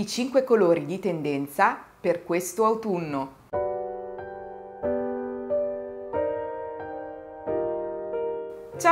i 5 colori di tendenza per questo autunno.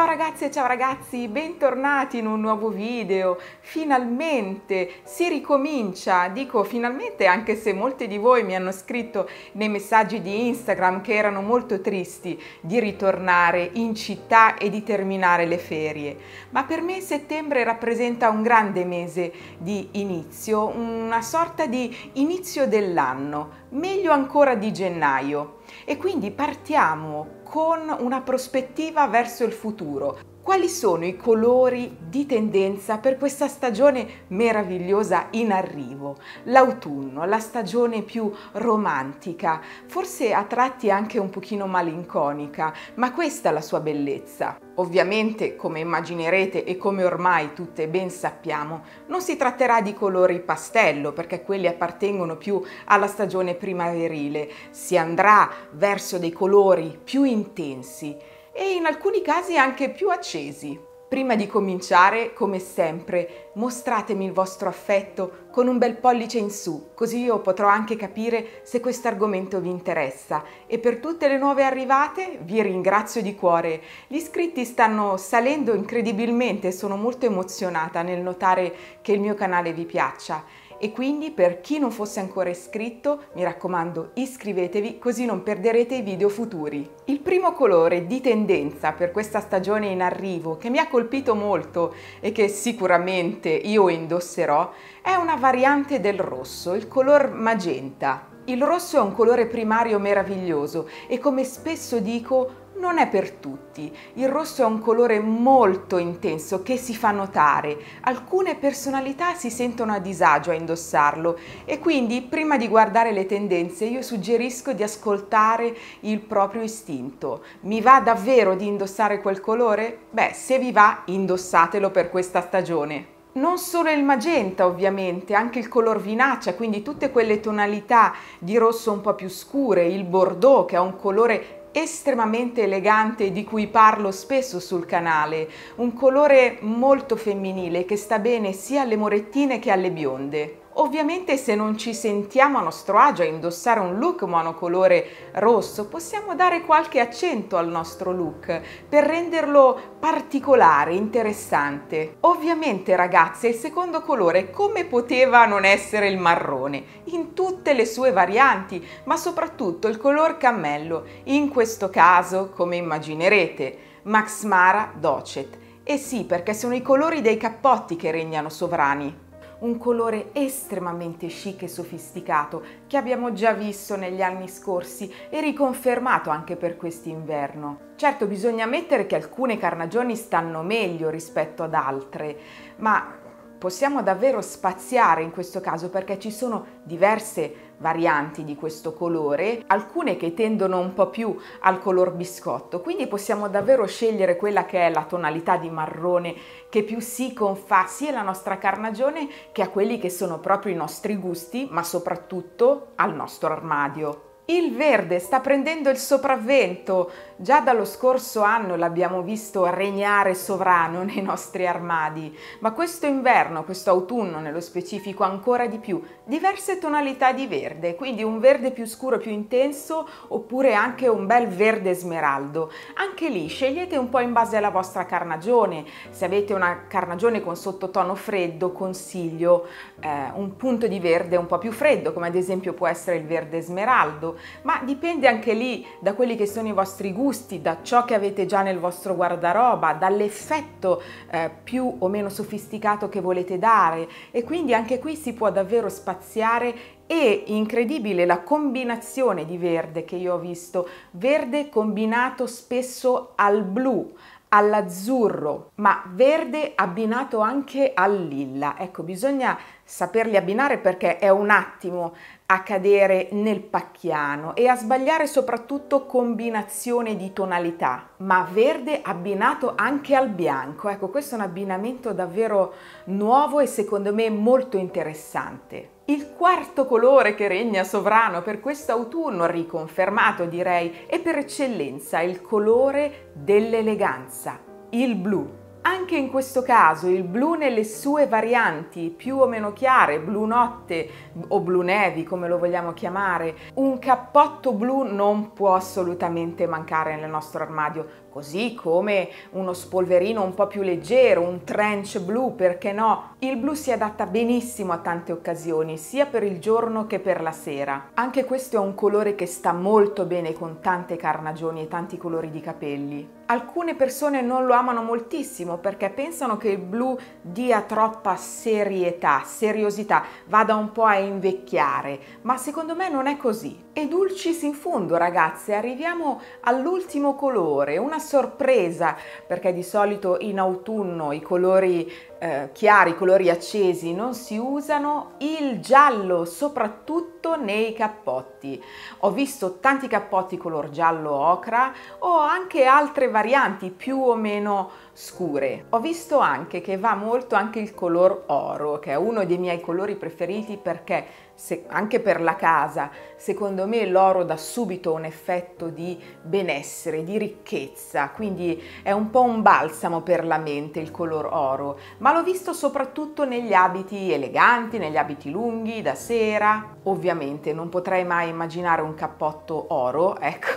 Ragazze e ciao ragazzi, bentornati in un nuovo video. Finalmente si ricomincia, dico finalmente anche se molti di voi mi hanno scritto nei messaggi di Instagram che erano molto tristi di ritornare in città e di terminare le ferie. Ma per me settembre rappresenta un grande mese di inizio, una sorta di inizio dell'anno, meglio ancora di gennaio. E quindi partiamo con una prospettiva verso il futuro. Quali sono i colori di tendenza per questa stagione meravigliosa in arrivo? L'autunno, la stagione più romantica, forse a tratti anche un pochino malinconica, ma questa è la sua bellezza. Ovviamente, come immaginerete e come ormai tutte ben sappiamo, non si tratterà di colori pastello perché quelli appartengono più alla stagione primaverile, si andrà verso dei colori più intensi e in alcuni casi anche più accesi. Prima di cominciare, come sempre, mostratemi il vostro affetto con un bel pollice in su, così io potrò anche capire se questo argomento vi interessa. E per tutte le nuove arrivate vi ringrazio di cuore. Gli iscritti stanno salendo incredibilmente e sono molto emozionata nel notare che il mio canale vi piaccia e quindi per chi non fosse ancora iscritto mi raccomando iscrivetevi così non perderete i video futuri. Il primo colore di tendenza per questa stagione in arrivo che mi ha colpito molto e che sicuramente io indosserò è una variante del rosso, il color magenta. Il rosso è un colore primario meraviglioso e come spesso dico non è per tutti. Il rosso è un colore molto intenso che si fa notare. Alcune personalità si sentono a disagio a indossarlo e quindi prima di guardare le tendenze io suggerisco di ascoltare il proprio istinto. Mi va davvero di indossare quel colore? Beh, se vi va, indossatelo per questa stagione. Non solo il magenta ovviamente, anche il color vinaccia, quindi tutte quelle tonalità di rosso un po' più scure, il bordeaux che ha un colore estremamente elegante di cui parlo spesso sul canale, un colore molto femminile che sta bene sia alle morettine che alle bionde. Ovviamente se non ci sentiamo a nostro agio a indossare un look monocolore rosso, possiamo dare qualche accento al nostro look per renderlo particolare, interessante. Ovviamente ragazze, il secondo colore come poteva non essere il marrone? In tutte le sue varianti, ma soprattutto il color cammello. In questo caso, come immaginerete, Max Mara Docet. E sì, perché sono i colori dei cappotti che regnano sovrani un colore estremamente chic e sofisticato che abbiamo già visto negli anni scorsi e riconfermato anche per quest'inverno. Certo bisogna ammettere che alcune carnagioni stanno meglio rispetto ad altre, ma possiamo davvero spaziare in questo caso perché ci sono diverse varianti di questo colore, alcune che tendono un po' più al color biscotto, quindi possiamo davvero scegliere quella che è la tonalità di marrone che più si confà sia alla nostra carnagione che a quelli che sono proprio i nostri gusti, ma soprattutto al nostro armadio. Il verde sta prendendo il sopravvento, già dallo scorso anno l'abbiamo visto regnare sovrano nei nostri armadi, ma questo inverno, questo autunno nello specifico ancora di più, diverse tonalità di verde, quindi un verde più scuro, più intenso, oppure anche un bel verde smeraldo. Anche lì scegliete un po' in base alla vostra carnagione, se avete una carnagione con sottotono freddo consiglio eh, un punto di verde un po' più freddo, come ad esempio può essere il verde smeraldo, ma dipende anche lì da quelli che sono i vostri gusti, da ciò che avete già nel vostro guardaroba, dall'effetto eh, più o meno sofisticato che volete dare. E quindi anche qui si può davvero spaziare. E incredibile la combinazione di verde che io ho visto, verde combinato spesso al blu, all'azzurro, ma verde abbinato anche al lilla. Ecco, bisogna saperli abbinare perché è un attimo a cadere nel pacchiano e a sbagliare soprattutto combinazione di tonalità, ma verde abbinato anche al bianco. Ecco, questo è un abbinamento davvero nuovo e secondo me molto interessante. Il quarto colore che regna sovrano per questo autunno, riconfermato direi, è per eccellenza il colore dell'eleganza, il blu. Anche in questo caso il blu nelle sue varianti più o meno chiare, blu notte o blu nevi come lo vogliamo chiamare, un cappotto blu non può assolutamente mancare nel nostro armadio, così come uno spolverino un po' più leggero, un trench blu, perché no? Il blu si adatta benissimo a tante occasioni, sia per il giorno che per la sera. Anche questo è un colore che sta molto bene con tante carnagioni e tanti colori di capelli. Alcune persone non lo amano moltissimo perché pensano che il blu dia troppa serietà, seriosità, vada un po' a invecchiare, ma secondo me non è così. E dulcis in fondo ragazze, arriviamo all'ultimo colore, una sorpresa perché di solito in autunno i colori eh, chiari, i colori accesi non si usano, il giallo soprattutto nei cappotti. Ho visto tanti cappotti color giallo ocra o anche altre varianti più o meno scure. Ho visto anche che va molto anche il color oro, che è uno dei miei colori preferiti perché se, anche per la casa, secondo me l'oro dà subito un effetto di benessere, di ricchezza, quindi è un po' un balsamo per la mente il color oro, ma l'ho visto soprattutto negli abiti eleganti, negli abiti lunghi, da sera. Ovviamente non potrei mai immaginare un cappotto oro, ecco.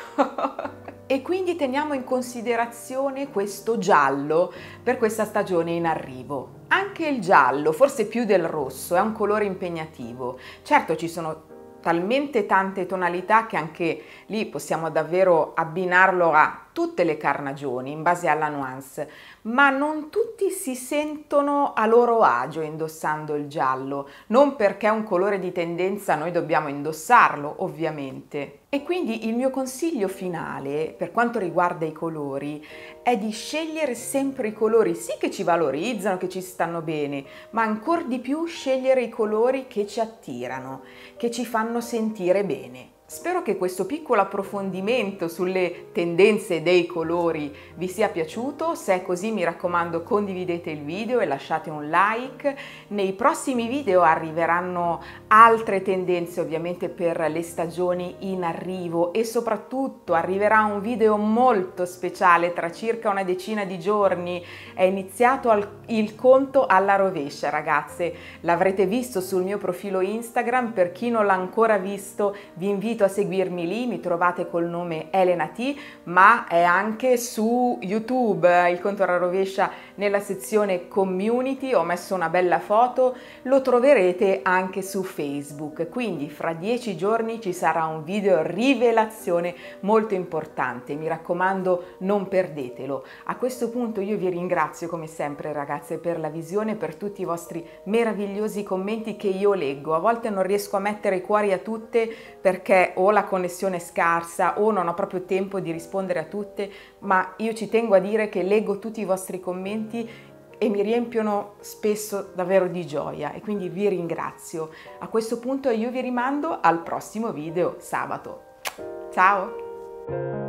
e quindi teniamo in considerazione questo giallo per questa stagione in arrivo. Anche il giallo, forse più del rosso, è un colore impegnativo. Certo ci sono talmente tante tonalità che anche lì possiamo davvero abbinarlo a tutte le carnagioni in base alla nuance, ma non tutti si sentono a loro agio indossando il giallo, non perché è un colore di tendenza noi dobbiamo indossarlo, ovviamente. E quindi il mio consiglio finale per quanto riguarda i colori è di scegliere sempre i colori, sì che ci valorizzano, che ci stanno bene, ma ancora di più scegliere i colori che ci attirano, che ci fanno sentire bene. Spero che questo piccolo approfondimento sulle tendenze dei colori vi sia piaciuto, se è così mi raccomando condividete il video e lasciate un like. Nei prossimi video arriveranno altre tendenze ovviamente per le stagioni in arrivo e soprattutto arriverà un video molto speciale tra circa una decina di giorni. È iniziato il conto alla rovescia ragazze, l'avrete visto sul mio profilo Instagram, per chi non l'ha ancora visto vi invito invito a seguirmi lì, mi trovate col nome Elena T, ma è anche su YouTube, il conto alla rovescia nella sezione community, ho messo una bella foto, lo troverete anche su Facebook, quindi fra dieci giorni ci sarà un video rivelazione molto importante, mi raccomando non perdetelo. A questo punto io vi ringrazio come sempre ragazze per la visione, per tutti i vostri meravigliosi commenti che io leggo, a volte non riesco a mettere i cuori a tutte o la connessione è scarsa o non ho proprio tempo di rispondere a tutte, ma io ci tengo a dire che leggo tutti i vostri commenti e mi riempiono spesso davvero di gioia e quindi vi ringrazio. A questo punto io vi rimando al prossimo video sabato. Ciao!